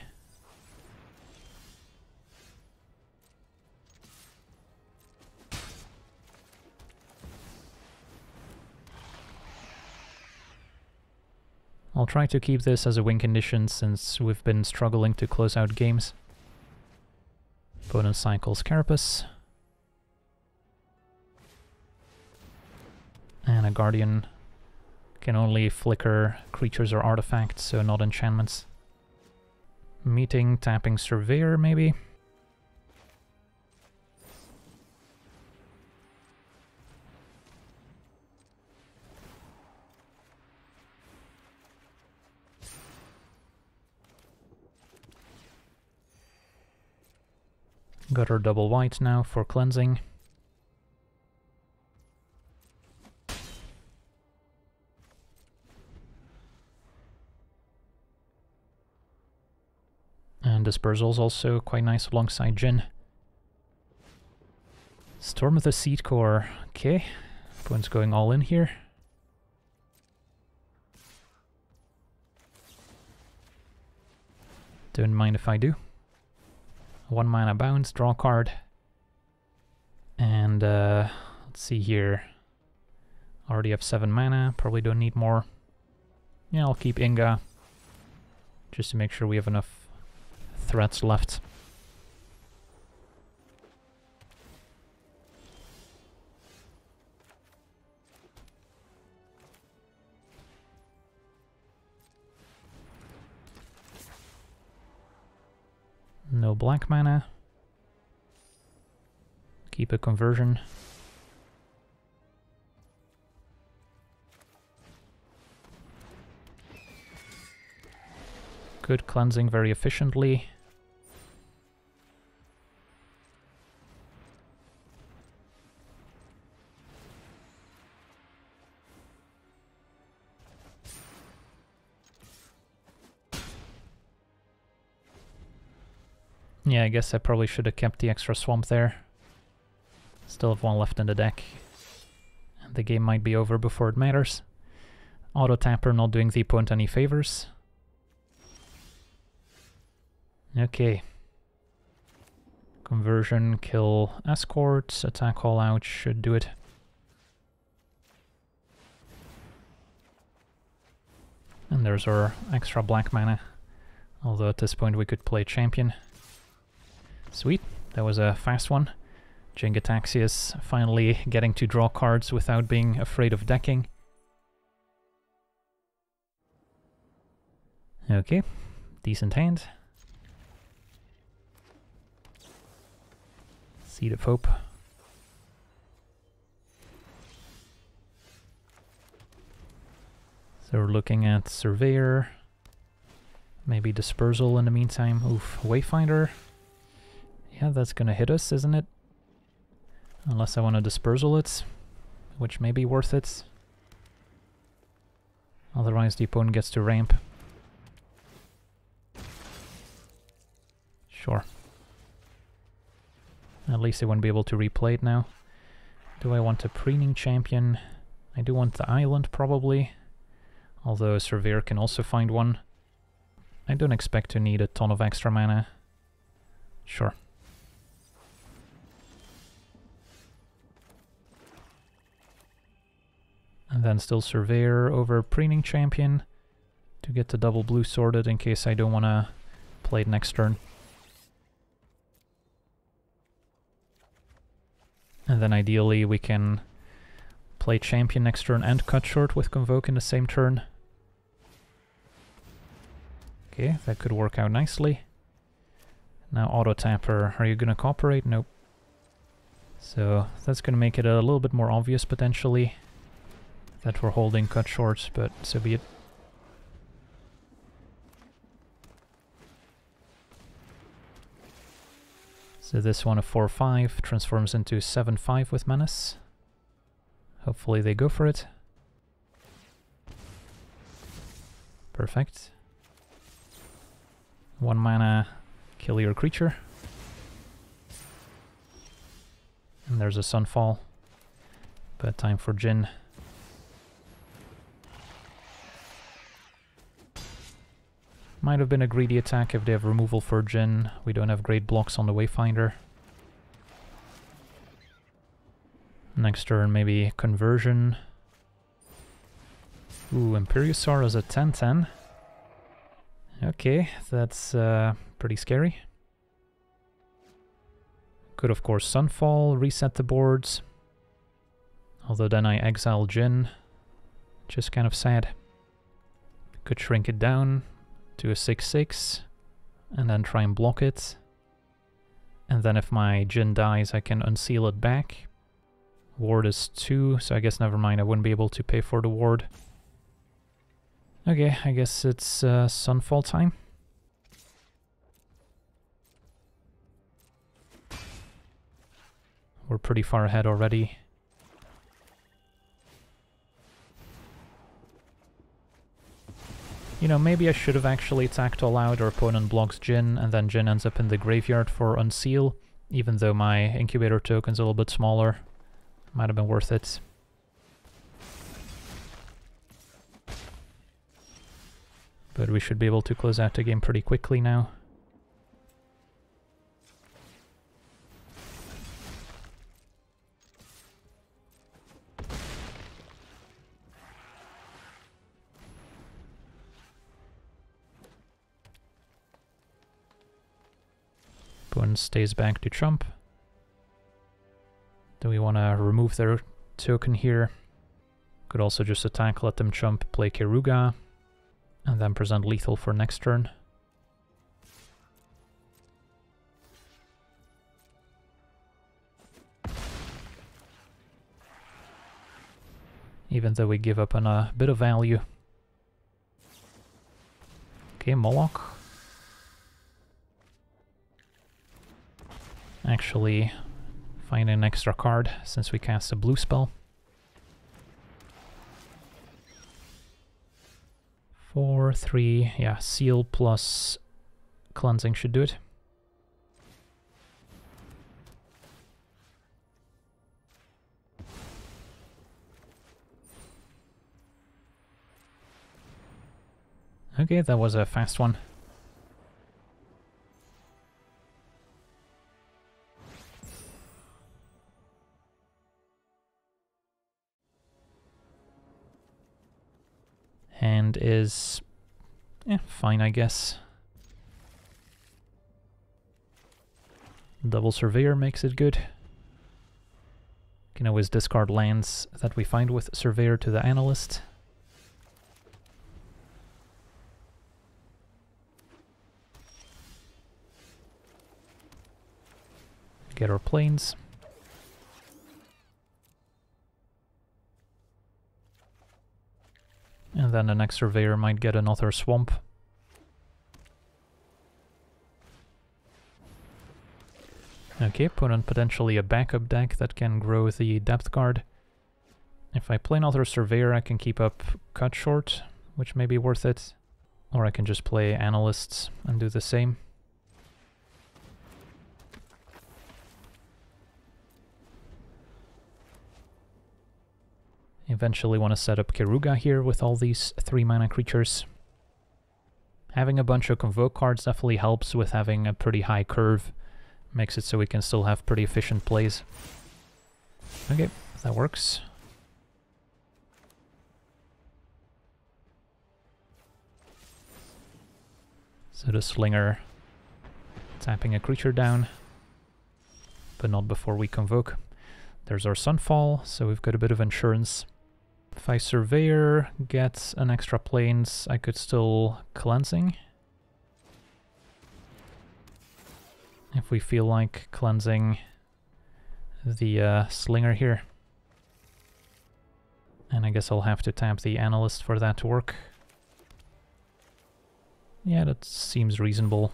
I'll try to keep this as a win condition since we've been struggling to close out games. Bonus cycles Carapace. And a Guardian can only flicker creatures or artifacts, so not enchantments. Meeting, tapping Surveyor, maybe? Got our double white now for cleansing. And Dispersal's also quite nice alongside Jin. Storm of the Seed Core. Okay, opponent's going all in here. Don't mind if I do. One mana bounce, draw card. And uh, let's see here. Already have seven mana, probably don't need more. Yeah, I'll keep Inga. Just to make sure we have enough threats left. No black mana. Keep a conversion. Good cleansing very efficiently. Yeah, I guess I probably should have kept the extra swamp there. Still have one left in the deck. The game might be over before it matters. Auto tapper not doing the opponent any favors. Okay. Conversion, kill escorts, attack all out should do it. And there's our extra black mana. Although at this point we could play champion. Sweet, that was a fast one. Jin-Gitaxias finally getting to draw cards without being afraid of decking. Okay, decent hand. Seed of Hope. So we're looking at Surveyor, maybe Dispersal in the meantime. Oof, Wayfinder. Yeah, that's gonna hit us, isn't it? Unless I want to dispersal it, which may be worth it. Otherwise the opponent gets to ramp. Sure. At least I won't be able to replay it now. Do I want a preening champion? I do want the island, probably. Although a Surveyor can also find one. I don't expect to need a ton of extra mana. Sure. And then still Surveyor over Preening Champion to get the double blue sorted in case I don't want to play it next turn. And then ideally we can play Champion next turn and cut short with Convoke in the same turn. Okay, that could work out nicely. Now Auto Tapper, are you gonna cooperate? Nope. So that's gonna make it a little bit more obvious potentially that we're holding cut short, but so be it. So this one, a 4-5, transforms into 7-5 with Menace. Hopefully they go for it. Perfect. One mana, kill your creature. And there's a Sunfall. But time for Jin. Might have been a greedy attack if they have removal for Jin. We don't have great blocks on the Wayfinder. Next turn, maybe Conversion. Ooh, Imperiosaur is a 10-10. Okay, that's uh, pretty scary. Could of course Sunfall, reset the boards. Although then I exile Jin. Just kind of sad. Could shrink it down, to a 6-6 and then try and block it. And then if my Jin dies, I can unseal it back. Ward is 2, so I guess never mind, I wouldn't be able to pay for the ward. Okay, I guess it's uh, Sunfall time. We're pretty far ahead already. You know, maybe I should have actually attacked all out, or opponent blocks Jin, and then Jin ends up in the graveyard for Unseal, even though my incubator token's a little bit smaller. Might have been worth it. But we should be able to close out the game pretty quickly now. One stays back to Trump. Then we want to remove their token here? Could also just attack, let them chump, play Keruga, and then present lethal for next turn. Even though we give up on a bit of value. Okay, Moloch. Actually find an extra card since we cast a blue spell. Four, three, yeah, seal plus cleansing should do it. Okay, that was a fast one. Is eh, fine, I guess. Double Surveyor makes it good. Can always discard lands that we find with Surveyor to the Analyst. Get our planes. And then the next surveyor might get another swamp. Okay, put on potentially a backup deck that can grow the depth guard. If I play another surveyor, I can keep up cut short, which may be worth it. Or I can just play analysts and do the same. Eventually want to set up Keruga here with all these 3 mana creatures. Having a bunch of Convoke cards definitely helps with having a pretty high curve. Makes it so we can still have pretty efficient plays. Okay, that works. So the Slinger tapping a creature down, but not before we convoke. There's our Sunfall, so we've got a bit of insurance. If I Surveyor gets an extra planes, I could still Cleansing. If we feel like cleansing the uh, Slinger here. And I guess I'll have to tap the Analyst for that to work. Yeah, that seems reasonable.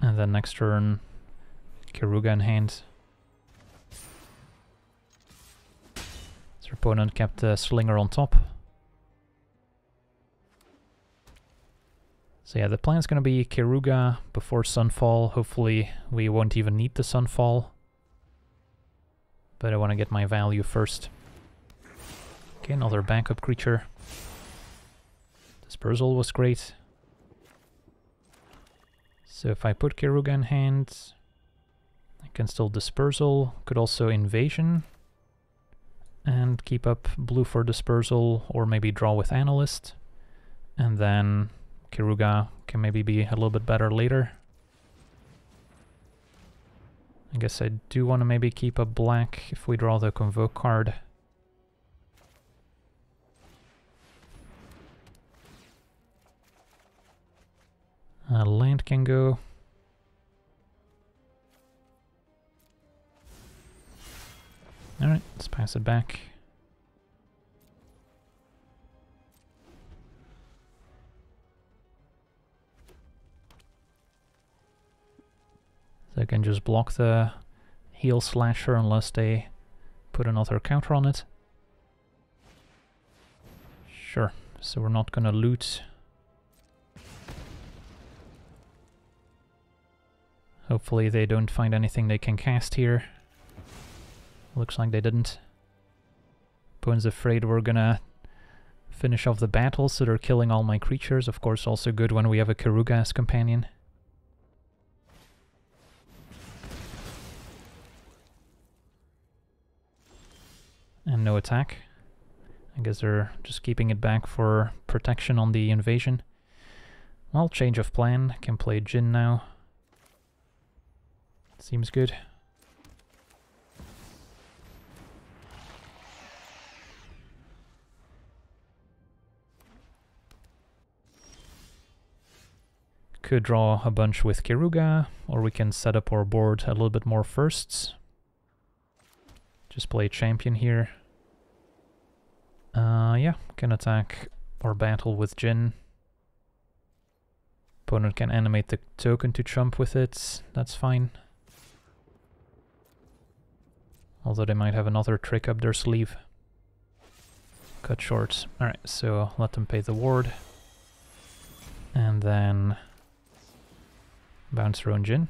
And then next turn, Keruga in hand. His opponent kept the Slinger on top. So yeah, the plan is going to be Keruga before Sunfall. Hopefully we won't even need the Sunfall. But I want to get my value first. Okay, another backup creature. Dispersal was great. So if I put Keruga in hand, I can still Dispersal, could also Invasion, and keep up blue for Dispersal, or maybe draw with Analyst, and then Keruga can maybe be a little bit better later. I guess I do want to maybe keep a black if we draw the Convoke card. Uh, land can go. Alright, let's pass it back. So I can just block the heal slasher unless they put another counter on it. Sure, so we're not gonna loot. Hopefully they don't find anything they can cast here. Looks like they didn't. Opponent's afraid we're gonna finish off the battle, so they're killing all my creatures. Of course, also good when we have a Keruga as companion. And no attack. I guess they're just keeping it back for protection on the invasion. Well, change of plan. Can play Jin now. Seems good. Could draw a bunch with Keruga, or we can set up our board a little bit more firsts. Just play champion here. Uh, yeah, can attack or battle with Jin. Opponent can animate the token to jump with it, that's fine. Although they might have another trick up their sleeve. Cut short. Alright, so let them pay the ward. And then bounce Roan Jin.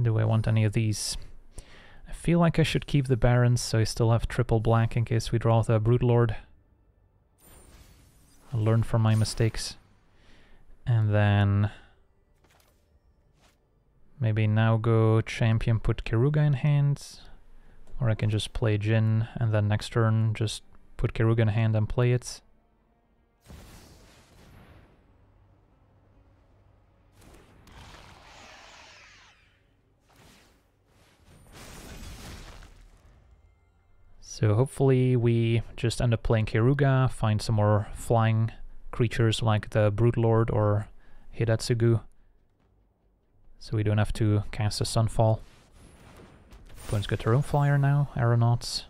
Do I want any of these? I feel like I should keep the Barrens so I still have triple black in case we draw the Broodlord. I'll learn from my mistakes. And then... Maybe now go champion, put Keruga in hand. Or I can just play Jin and then next turn just put Keruga in hand and play it. So hopefully we just end up playing Keruga, find some more flying creatures like the Broodlord or Hidetsugu. So we don't have to cast a Sunfall. Opponent's got their own flyer now, Aeronauts.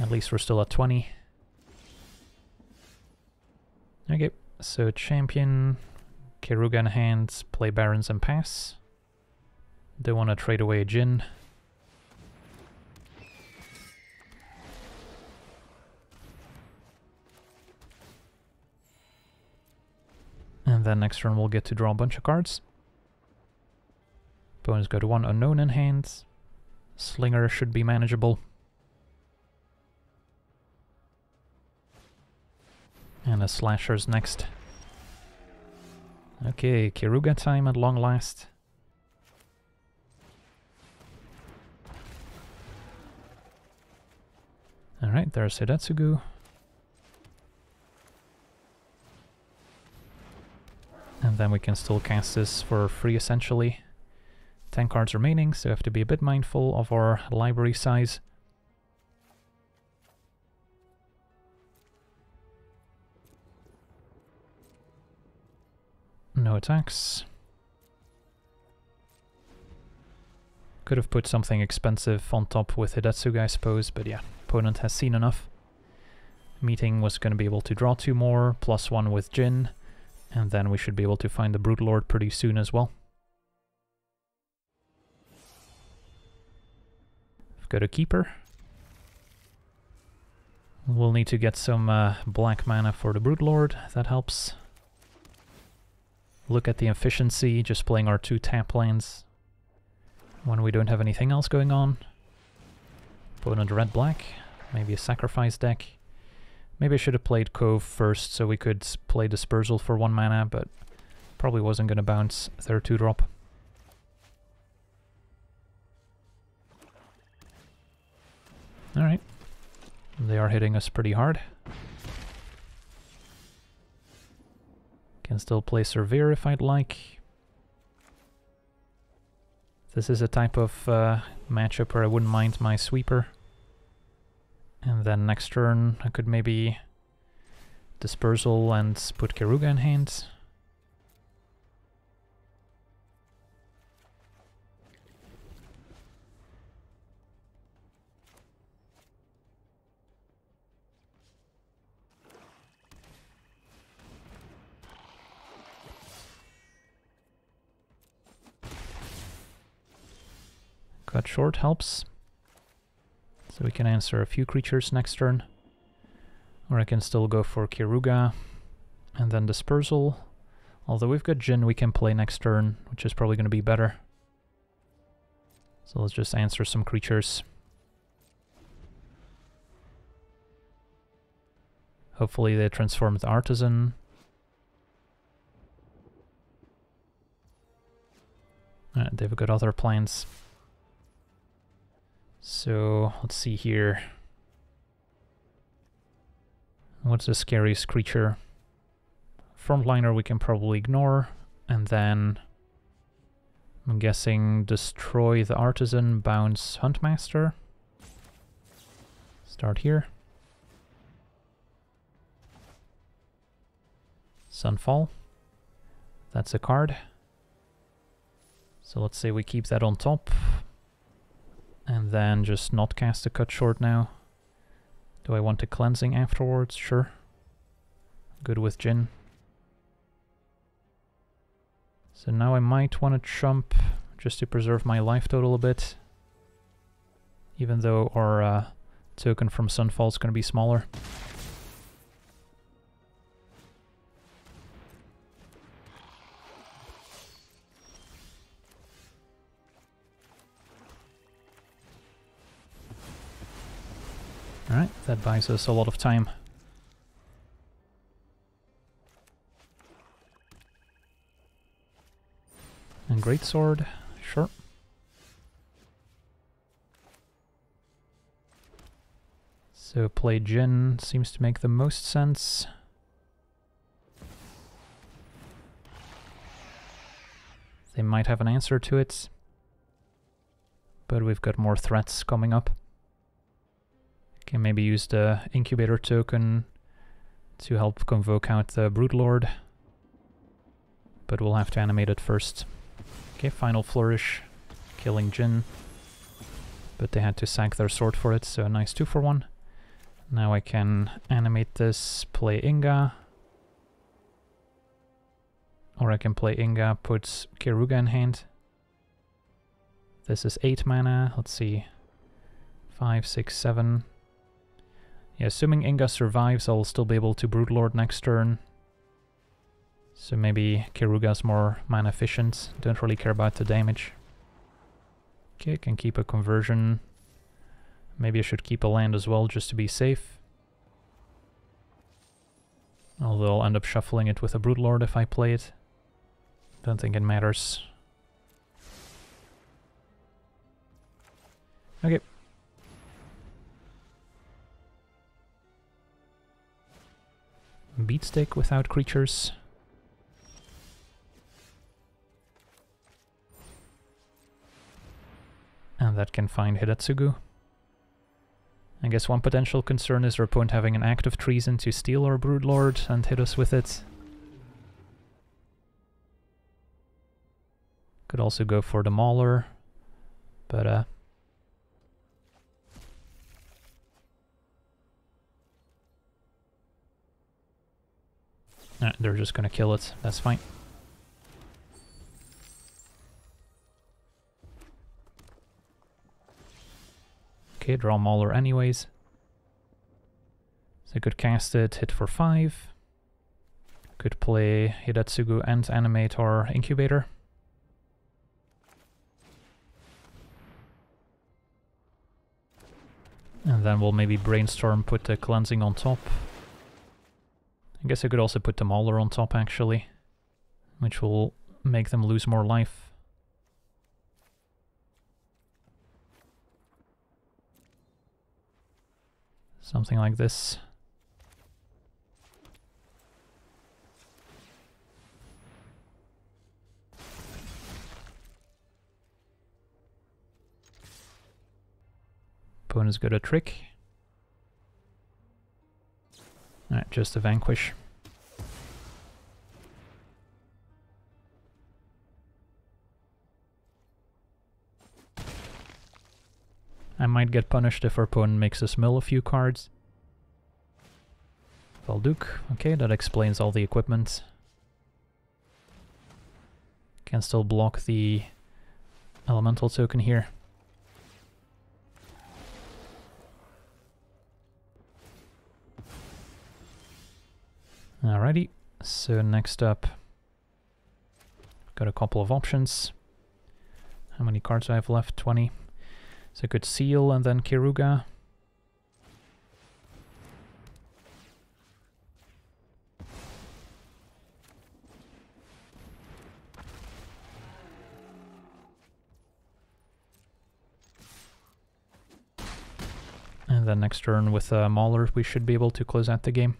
At least we're still at 20. Okay, so champion, Keruga in hand, play Barrens and pass. Don't want to trade away a Jin. And then next turn we'll get to draw a bunch of cards. Opponent's got one unknown in hand. Slinger should be manageable. And a slasher's next. Okay, Keruga time at long last. Alright, there's Hidetsugu. And then we can still cast this for free essentially. 10 cards remaining, so we have to be a bit mindful of our library size. No attacks. Could have put something expensive on top with Hidetsugu, I suppose, but yeah, opponent has seen enough. Meeting was going to be able to draw two more, plus one with Jin. And then we should be able to find the Broodlord pretty soon as well. I've got a Keeper. We'll need to get some uh, black mana for the Broodlord, that helps. Look at the efficiency, just playing our two tap lands when we don't have anything else going on. Opponent red-black, maybe a sacrifice deck. Maybe I should have played Cove first so we could play Dispersal for one mana, but probably wasn't going to bounce their 2-drop. Alright. They are hitting us pretty hard. Can still play Surveyor if I'd like. This is a type of uh, matchup where I wouldn't mind my Sweeper. And then next turn I could maybe Dispersal and put Keruga in hand. Short helps. So we can answer a few creatures next turn. Or I can still go for Keruga and then Dispersal. Although we've got Jin we can play next turn, which is probably going to be better. So let's just answer some creatures. Hopefully they transform the Artisan. They've got other plans. So, let's see here. What's the scariest creature? Frontliner we can probably ignore, and then I'm guessing destroy the artisan, bounce Huntmaster. Start here. Sunfall. That's a card. So let's say we keep that on top. And then just not cast a cut short now. Do I want a cleansing afterwards? Sure. Good with Jin. So now I might want to jump just to preserve my life total a bit. Even though our uh, token from Sunfall is going to be smaller. Alright, that buys us a lot of time. And great sword, sure. So play Jin seems to make the most sense. They might have an answer to it. But we've got more threats coming up. Can maybe use the incubator token to help convoke out the Broodlord. But we'll have to animate it first. Okay, Final Flourish, killing Jin. But they had to sack their sword for it, so a nice 2 for 1. Now I can animate this, play Inga. Or I can play Inga, put Keruga in hand. This is 8 mana, let's see. 5, 6, 7. Yeah, assuming Inga survives, I'll still be able to Broodlord next turn. So maybe Keruga's more mana efficient, don't really care about the damage. Okay, can keep a conversion. Maybe I should keep a land as well, just to be safe. Although I'll end up shuffling it with a Broodlord if I play it. Don't think it matters. Okay. Beatstick without creatures. And that can find Hidetsugu. I guess one potential concern is our opponent having an act of treason to steal our Broodlord and hit us with it. Could also go for the Mauler, but uh... Nah, they're just gonna kill it, that's fine. Okay, draw Mauler anyways. So I could cast it, hit for 5. Could play Hidetsugu and animate our Incubator. And then we'll maybe brainstorm, put the cleansing on top. I guess I could also put the Mauler on top actually, which will make them lose more life. Something like this. Opponent's got a trick. Alright, just a vanquish. I might get punished if our opponent makes us mill a few cards. Valduk, okay, that explains all the equipment. Can still block the elemental token here. Alrighty, so next up, got a couple of options. How many cards do I have left? 20. So could Seal and then Keruga. And then next turn with uh, Mauler, we should be able to close out the game.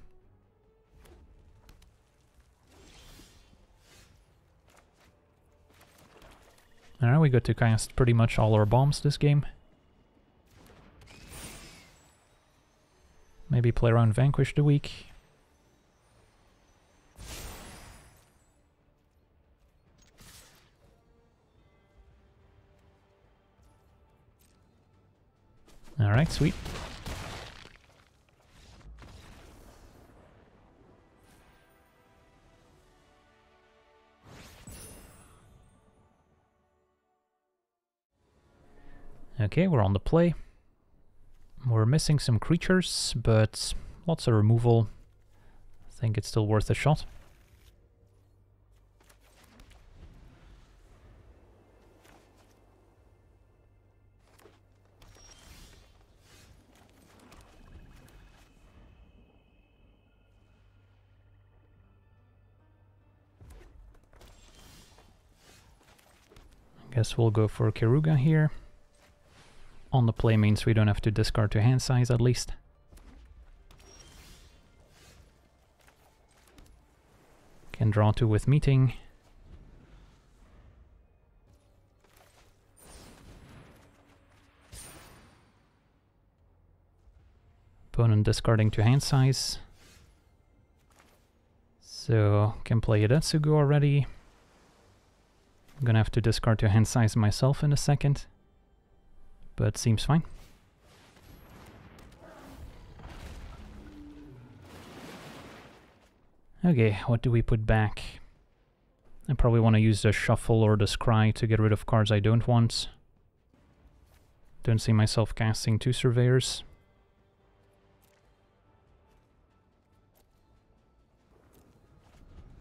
Alright, we got to cast pretty much all our bombs this game. Maybe play around Vanquish the Weak. Alright, sweet. Okay, we're on the play. We're missing some creatures, but lots of removal. I think it's still worth a shot. I guess we'll go for Keruga here on the play means we don't have to discard to hand size at least. Can draw two with meeting. Opponent discarding to hand size. So can play Hidetsugu already. I'm gonna have to discard to hand size myself in a second but seems fine. Okay, what do we put back? I probably want to use the Shuffle or the Scry to get rid of cards I don't want. Don't see myself casting two Surveyors.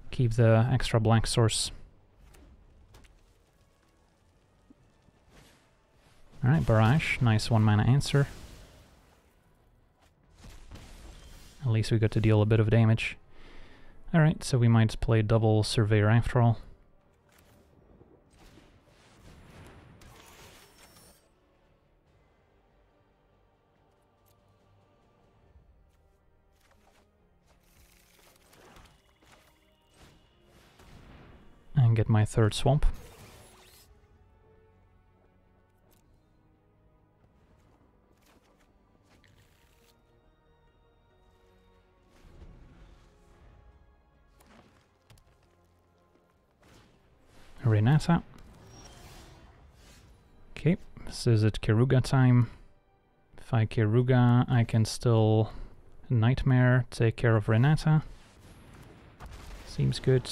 Keep the extra black source. Alright, Barrage. Nice one mana answer. At least we got to deal a bit of damage. Alright, so we might play double Surveyor after all. And get my third swamp. Renata. Okay, this is it Keruga time? If I Keruga, I can still Nightmare take care of Renata. Seems good.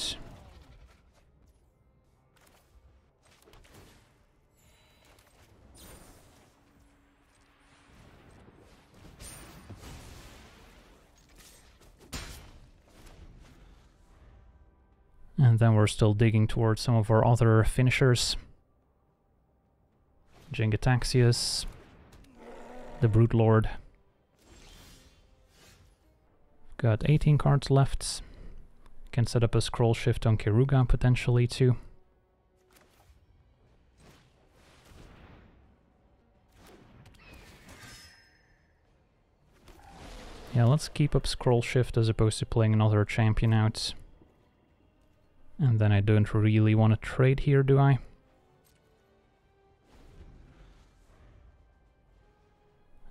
And then we're still digging towards some of our other finishers. Jin-Gitaxias, the Broodlord. Got 18 cards left. Can set up a scroll shift on Keruga potentially too. Yeah, let's keep up scroll shift as opposed to playing another champion out. And then I don't really want to trade here, do I?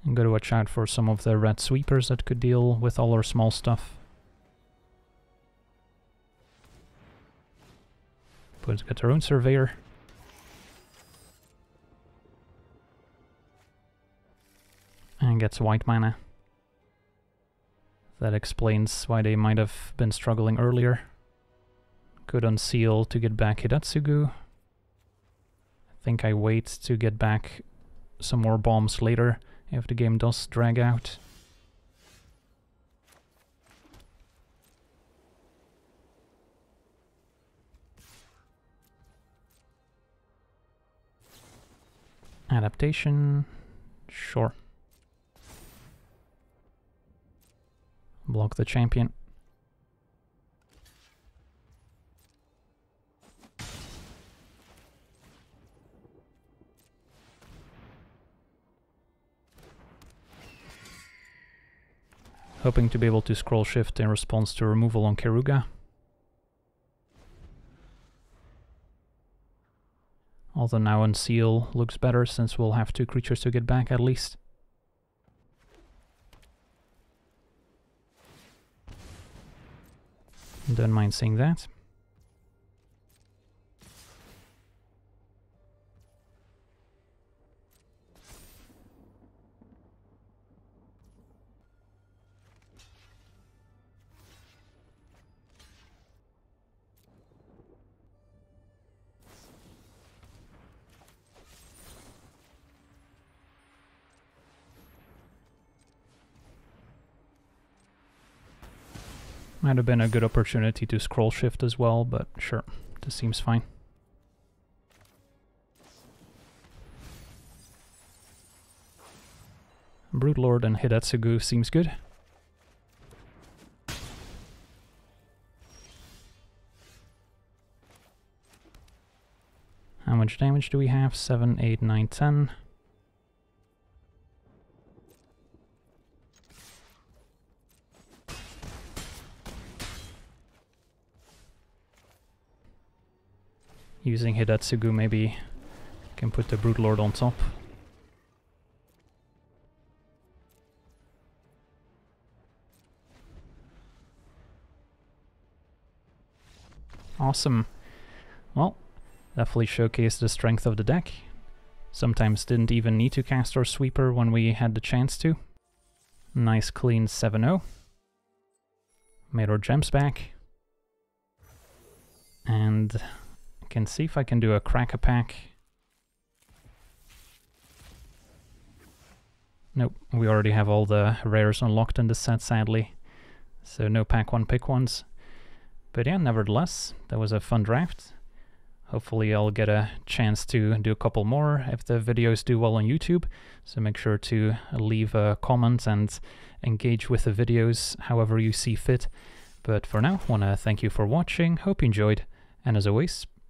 Going to watch out for some of the red sweepers that could deal with all our small stuff. Let's get our own surveyor. And gets white mana. That explains why they might have been struggling earlier. Good on seal to get back Hidetsugu. I think I wait to get back some more bombs later if the game does drag out. Adaptation, sure. Block the champion. Hoping to be able to scroll shift in response to removal on Keruga. Although now Unseal looks better since we'll have two creatures to get back at least. Don't mind seeing that. Might have been a good opportunity to scroll shift as well, but sure, this seems fine. Broodlord and Hidetsugu seems good. How much damage do we have? 7, 8, 9, 10. Using Hidetsugu maybe can put the Broodlord on top. Awesome. Well, definitely showcased the strength of the deck. Sometimes didn't even need to cast our sweeper when we had the chance to. Nice clean 7-0. Made our gems back. And can see if I can do a cracker pack. Nope, we already have all the rares unlocked in the set, sadly. So no pack one, pick ones. But yeah, nevertheless, that was a fun draft. Hopefully I'll get a chance to do a couple more if the videos do well on YouTube. So make sure to leave uh, a comment and engage with the videos however you see fit. But for now, want to thank you for watching, hope you enjoyed, and as always,